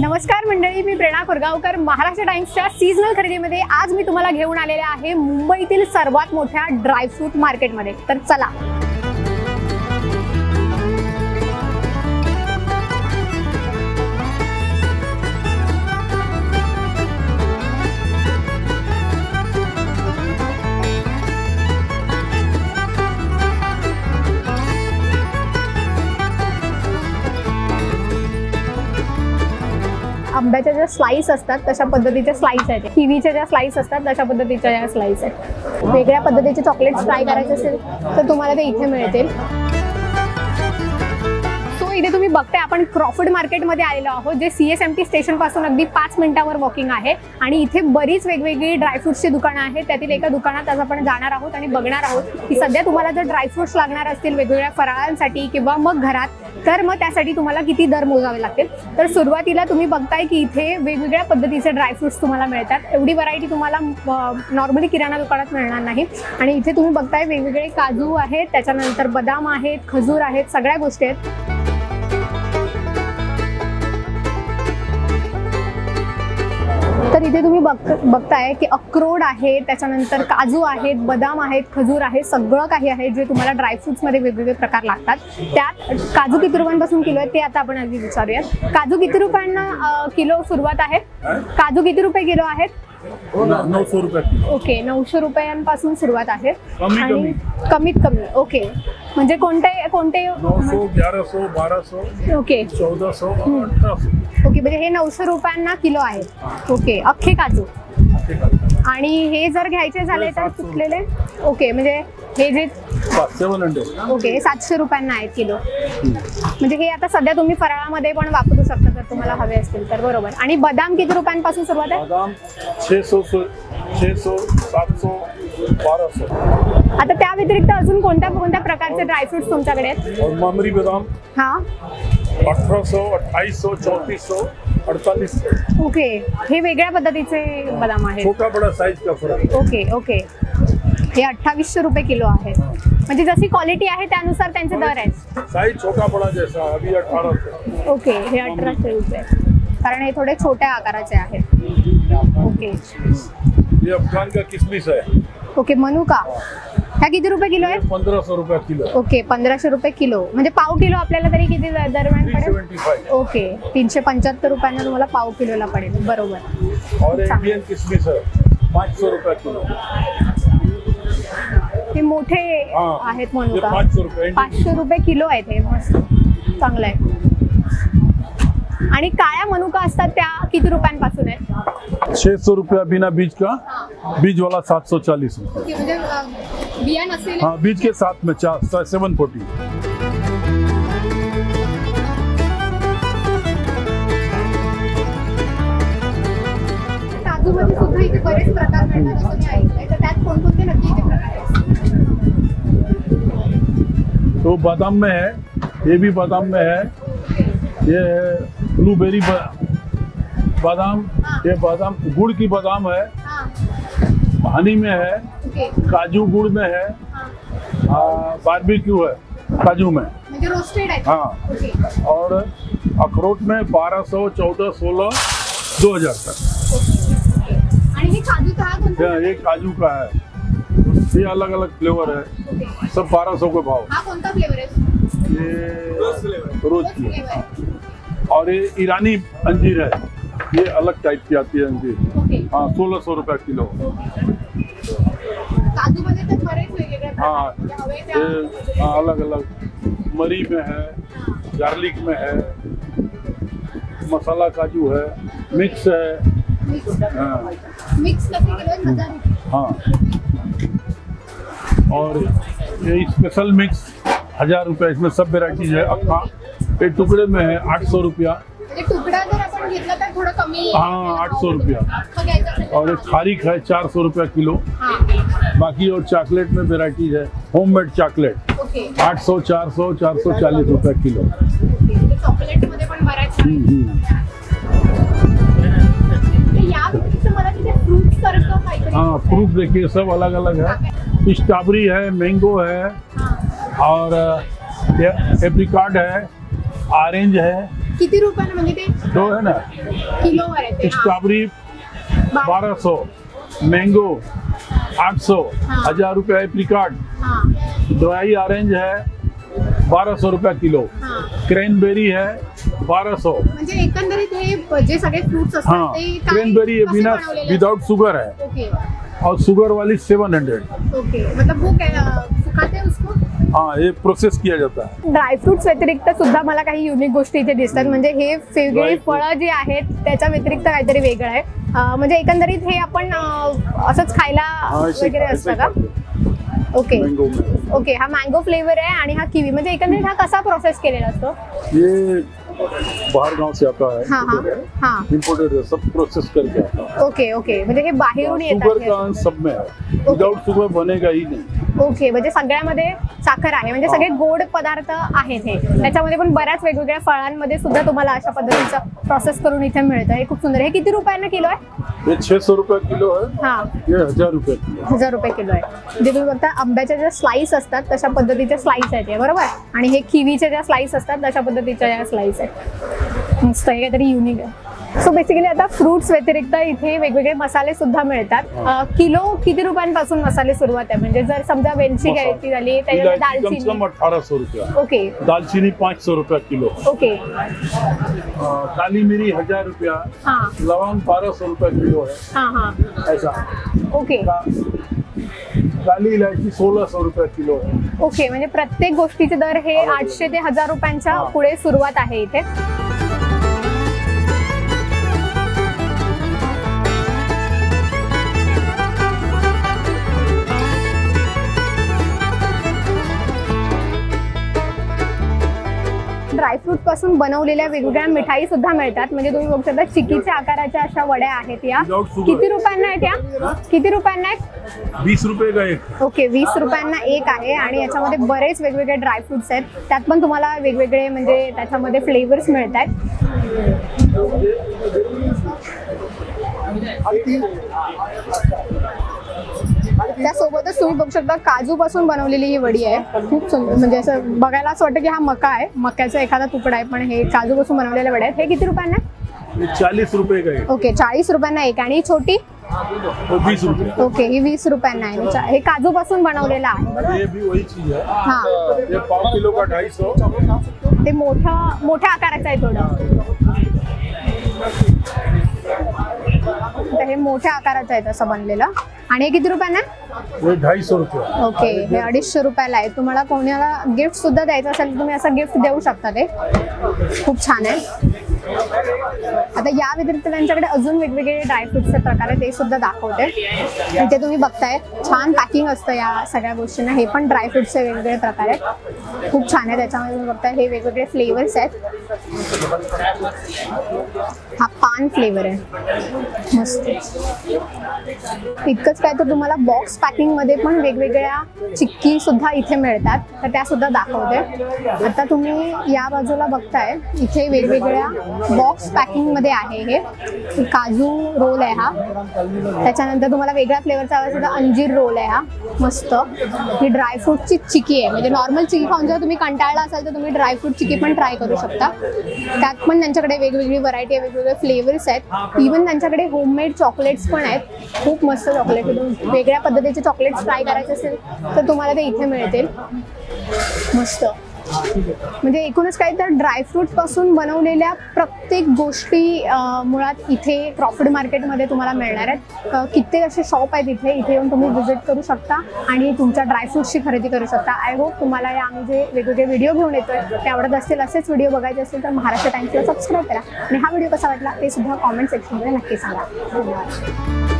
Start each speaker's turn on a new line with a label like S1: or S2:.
S1: नमस्कार मंडळी मी प्रेरणा कोरगावकर. महाराष्ट्र टाइम्सच्या सीझनल खरेदीमध्ये आज मी तुम्हाला घेऊन आलेले आहे मुंबईतील सर्वात मोठ्या ड्रायफ्रूट मार्केटमध्ये तर चला. आंब्याच्या ज्या स्लाईस असतात तशा पद्धतीच्या स्लाईस आहेत. किवीच्या ज्या स्लाईस असतात तशा पद्धतीच्या ज्या स्लाईस आहेत. वेगळ्या पद्धतीचे चॉकलेट्स ट्राय करायचे असेल तर तुम्हाला ते इथे मिळतील. सो इथे तुम्ही बघताय आपण क्रॉफर्ड मार्केटमध्ये आलेलो आहोत जे सी एस एम टी स्टेशनपासून अगदी पाच मिनिटावर वॉकिंग आहे. आणि इथे बरीच वेगवेगळी ड्रायफ्रुट्सची दुकानं आहेत. त्यातील एका दुकानात आज आपण जाणार आहोत आणि बघणार आहोत की सध्या तुम्हाला जर ड्रायफ्रुट्स लागणार असतील वेगवेगळ्या फराळांसाठी किंवा मग घरात तर मग त्यासाठी तुम्हाला किती दर मोजावे लागतील? तर सुरुवातीला तुम्ही बघताय की इथे वेगवेगळ्या पद्धतीचे ड्रायफ्रुट्स तुम्हाला मिळतात. एवढी व्हरायटी तुम्हाला नॉर्मली किराणा दुकानात मिळणार नाही. आणि इथे तुम्ही बघताय वेगवेगळे काजू आहेत त्याच्यानंतर बदाम आहेत खजूर आहेत सगळ्या गोष्टी आहेत. इथे तुम्ही बघ बघताय की अक्रोड आहे त्याच्यानंतर काजू आहेत बदाम आहेत खजूर आहे सगळं काही आहे जे तुम्हाला ड्रायफ्रुट्समध्ये वेगवेगळे प्रकार लागतात. त्यात काजू किती रुपयांपासून किलो आहे ते आता आपण अगदी विचारूयात. काजू किती रुपयांना किलो सुरुवात आहे? काजू किती रुपये किलो आहेत?
S2: रुपये
S1: ओके नऊशे रुपयांपासून सुरुवात आहे.
S2: कमी
S1: आणि कमीत कमी ओके. म्हणजे कोणते कोणते
S2: ग्यारह
S1: ओके. ओके म्हणजे हे नऊशे रुपयांना किलो आहे. ओके अख्खे काजू. आणि हे जर घ्यायचे झाले तर तुटलेले? ओके म्हणजे हे जे ओके सातशे रुपयांना आहेत किलो. म्हणजे हे आता सध्या तुम्ही फराळामध्ये पण वापरू शकता जर तुम्हाला हवे असतील तर. बरोबर. आणि बदाम किती रुपयांपासून सुरुवात आहे?
S2: बादाम छः सौ से छः सौ सात सौ बारह सौ
S1: आता त्या व्यतिरिक्त अजून कोणत्या कोणत्या प्रकारचे ड्रायफ्रुट्स तुमच्याकडे आहेत?
S2: ममरी बादाम.
S1: हा.
S2: अठारह सौ अट्ठाईस सौ चौंतीस सौ अड़तालीस सौ
S1: ओके. हे वेगळ्या पद्धतीचे बदाम आहेत.
S2: छोटा बड़ा साइज का फर्क
S1: ओके ओके. हे अठ्ठावीसशे रुपये किलो आहे. म्हणजे जशी क्वालिटी आहे त्यानुसार त्यांचे दर आहेत.
S2: साइज छोटा बड़ा जैसा है, अभी अठारह सौ
S1: ओके हे अठराशे रुपये. कारण हे थोडे छोट्या आकाराचे आहेत. ओके.
S2: ये अफगान का है
S1: ओके मनुका ह्या किती रुपये किलो आहे
S2: सौ रुपया किलो
S1: ओके पंधराशे रुपये किलो. म्हणजे पाव किलो आपल्याला तरी किती दरम्यान पडेल? ओके तीनशे पंच्याहत्तर रुपयांना तुम्हाला पाव किलोला पडेल. बरोबर.
S2: और इंडियन किशमिश है पाँच सौ रुपया किलो.
S1: हे मोठे आहेत
S2: पाँच सौ रुपये
S1: पाचशे रुपये किलो आहेत हे मस्त. चांगलं आहे. आणि काळ्या मनुका असतात त्या किती रुपयांपासून आहेत?
S2: सौ रुपया बिना बीज का? बीज वाला सात सौ चालीस
S1: म्हणजे
S2: हाँ बीज के साथ में चार सेवन फोर्टी
S1: काजूमध्ये सुद्धा इथे बरेच प्रकार मिळतात असं मी ऐकलंय. तर त्यात कोणकोणते
S2: बादाम में है ये भी बादाम में है ये है ब्लूबेरी बा, बादाम ये बादाम गुड़ की बादाम है हनी में है काजू गुड़ में है बारबेक्यू है काजू में। हाँ? और अखरोट में बारह सौ चौदह सोलह दो हज़ार तक।
S1: आणि हे
S2: ये काजू का है। ये अलग अलग फ्लेवर है। सब बारह सौ के भाव।
S1: हा कोणता फ्लेवर आहे
S2: ये रोज की और ये ईरानी अंजीर है। ये अलग टाइप की आती है अंजीर। हाँ सोलह सौ रुपया किलो।
S1: प्रकार
S2: हाँ ये हाँ, अलग अलग मरी में है गार्लिक में है मसाला काजू है मिक्स है।
S1: मिक्स।
S2: हाँ, और ये स्पेशल मिक्स हज़ार रुपया इसमें सब वेराइटीज है। अक्खा ये टुकड़े में है आठ सौ रुपया। हाँ। आठ सौ रुपया।
S1: तर
S2: और एक खारीक है चार सौ रुपया किलो।
S1: हाँ।
S2: बाकी और चॉकलेट में वेराइटीज है। होममेड चॉकलेट आठ सौ चार सौ चार सौ चालीस रुपया किलो।
S1: बऱ्याच
S2: हम्म, हम्म. हाँ फ्रूट देखिए सब अलग अलग है स्ट्रॉबेरी है मैंगो है और एप्रिकॉट है ऑरेंज है।
S1: किती रुपयाला म्हणजे ते
S2: तो है ना?
S1: किलोवर आहे ते हा.
S2: स्ट्रॉबेरी बारह सौ। मैंगो आठ सौ
S1: हाँ।
S2: हज़ार रुपया एप्रिकॉट।
S1: हा।
S2: ड्राई ऑरेंज है बारह सौ रुपया किलो।
S1: हा।
S2: क्रैनबेरी है बारह सौ।
S1: म्हणजे एकंदरीत हे जे सगळे फ्रुट्स असतात
S2: हाँ
S1: ते काय-
S2: क्रैनबेरी
S1: कसे
S2: बिना
S1: बनवलेले
S2: विदाउट शुगर है।
S1: ओके.
S2: और शुगर वाली सेवन हंड्रेड
S1: ओके मतलब वो क्या सुखाते हैं उसको?
S2: हाँ ये प्रोसेस किया जाता है।
S1: ड्रायफ्रुट्स व्यतिरिक्त सुद्धा मला काही युनिक गोष्टी इथे दिसतात. म्हणजे हे वेगळी
S2: Dry fruit.
S1: फळं जी आहेत त्याच्या व्यतिरिक्त काहीतरी वेगळं आहे. अं, म्हणजे एकंदरीत हे आपण अं, असंच खायला
S2: हाँ ऐसे
S1: वगैरे
S2: ऐसे
S1: असतं का?
S2: खाते
S1: ओके
S2: में
S1: ओके हा मँगो फ्लेवर आहे आणि हा किवी म्हणजे एकंदरीत हा कसा प्रोसेस केलेला असतो?
S2: ये बाहर गांव से आता है
S1: हाँ. हाँ हाँ.
S2: इम्पोर्टेड है सब प्रोसेस करके आता. है
S1: ओके. ओके बाहेरून
S2: शुगर
S1: येतात
S2: का सब में है. विदाउट शुगर बनेगा ही नहीं.
S1: ओके म्हणजे सगळ्यामध्ये साखर आहे. म्हणजे सगळे गोड पदार्थ आहेत हे. त्याच्यामध्ये पण बऱ्याच वेगवेगळ्या फळांमध्ये सुद्धा तुम्हाला अशा पद्धतीचं प्रोसेस करून इथे मिळतं. हे खूप सुंदर आहे. हे किती रुपयांना किलो आहे?
S2: सौ रुपया किलो है.
S1: हा
S2: हजार रुपया
S1: हजार रुपये किलो आहे. म्हणजे तुम्ही बघता आंब्याच्या ज्या स्लाईस असतात तशा पद्धतीच्या स्लाईस आहेत हे, बरोबर? आणि हे किवीच्या ज्या स्लाईस असतात तशा पद्धतीच्या या स्लाईस आहेत. मस्त आहे काहीतरी युनिक आहे. सो बेसिकली आता फ्रुट्स व्यतिरिक्त इथे वेगवेगळे मसाले सुद्धा मिळतात. किलो किती रुपयांपासून मसाले सुरुवात आहे? म्हणजे जर समजा वेलची घ्यायची झाली त्याच्यामध्ये दालचिनी.
S2: अठारह सौ रुपया
S1: ओके.
S2: दालचीनी पाँच सौ रुपया किलो.
S1: ओके.
S2: काली मिरी हजार रुपया
S1: हां.
S2: लवंग बारह सौ रुपया किलो है
S1: हां हां.
S2: ऐसा.
S1: ओके.
S2: काली इलायची सोलह सौ रुपया किलो है
S1: ओके म्हणजे प्रत्येक गोष्टीचे दर हे आठशे ते हजार रुपयांच्या. पुढे सुरुवात आहे इथे. ड्रायफ्रूटपासून बनवलेल्या वेगवेगळ्या मिठाई सुद्धा मिळतात. म्हणजे तुम्ही बघू शकता चिकीच्या आकाराच्या अशा वड्या आहेत या. किती रुपयांना आहेत या? किती रुपयांना आहेत?
S2: बीस रुपए का एक?
S1: ओके वीस रुपयांना एक आहे आणि याच्यामध्ये बरेच वेगवेगळे ड्रायफ्रुट्स आहेत. त्यात पण तुम्हाला वेगवेगळे म्हणजे त्याच्यामध्ये फ्लेवर्स मिळत आहेत त्यासोबतच तुम्ही बघू शकता काजू पासून बनवलेली ही वडी आहे. खूप सुंदर म्हणजे असं बघायला असं वाटतं की हा मका आहे. मक्याचा एखादा तुकडा आहे पण हे काजू पासून बनवलेल्या वड्या आहेत. हे किती रुपयांना? आहे?
S2: ये चालीस रुपए का एक
S1: ओके चाळीस रुपयांना एक. आणि ही छोटी?
S2: रुपया.
S1: ओके ही वीस रुपयांना आहे. हे काजू पासून बनवलेलं आहे.
S2: है
S1: हा ते मोठं मोठ्या आकाराचं आहे थोडं. हे मोठ्या आकाराचं आहे तसं बनलेलं. आणि हे किती रुपयांना?
S2: रुपया.
S1: ओके हे अडीचशे रुपयाला आहे. तुम्हाला कोणाला गिफ्ट सुद्धा द्यायचं असेल तुम्ही असं गिफ्ट देऊ शकता ते. खूप छान आहे. आता या व्यतिरिक्त त्यांच्याकडे अजून वेगवेगळे ड्रायफ्रुट्सचे प्रकार आहे ते सुद्धा दाखवते. इथे तुम्ही बघताय छान पॅकिंग असतं या सगळ्या गोष्टींना. हे पण ड्रायफ्रुट्सचे वेगवेगळे प्रकार आहेत. खूप छान आहे त्याच्यामध्ये तुम्ही बघताय हे वेगवेगळे फ्लेवर्स आहेत. हा पान फ्लेवर आहे. मस्त. इतकंच काय तर तुम्हाला बॉक्स पॅकिंगमध्ये पण वेगवेगळ्या चिक्की सुद्धा इथे मिळतात. तर त्या सुद्धा दाखवते. आता तुम्ही या बाजूला बघताय इथे वेगवेगळ्या बॉक्स पॅकिंगमध्ये आहे हे. काजू रोल आहे हा. त्याच्यानंतर तुम्हाला वेगळ्या फ्लेवरचा हवा असेल तर अंजीर रोल आहे हा. मस्त. ही ड्रायफ्रूटची चिकी आहे. म्हणजे नॉर्मल चिकी खाऊन जर तुम्ही कंटाळला असाल तर तुम्ही ड्रायफ्रूट चिकी पण ट्राय करू शकता. त्यात पण त्यांच्याकडे वेगवेगळी व्हरायटी आहे वेगवेगळे फ्लेवर्स आहेत. इवन त्यांच्याकडे होममेड चॉकलेट्स पण आहेत. खूप मस्त चॉकलेट वेगळ्या पद्धतीचे चॉकलेट्स ट्राय करायचे असेल तर तुम्हाला ते इथे मिळतील. मस्त. म्हणजे एकूणच काय तर ड्रायफ्रूटपासून बनवलेल्या प्रत्येक गोष्टी मुळात इथे क्रॉफर्ड मार्केटमध्ये तुम्हाला मिळणार आहेत. कित्येक असे शॉप आहेत इथे इथे येऊन तुम्ही व्हिजिट करू शकता आणि तुमच्या ड्रायफ्रुट्सची खरेदी करू शकता. आय होप तुम्हाला या आम्ही जे वेगवेगळे व्हिडिओ घेऊन येतोय ते आवडत असतील असेच व्हिडिओ बघायचे असतील तर महाराष्ट्र टाइम्सला सबस्क्राईब करा. आणि हा व्हिडिओ कसा वाटला ते सुद्धा कॉमेंट सेक्शनमध्ये नक्की सांगा. धन्यवाद.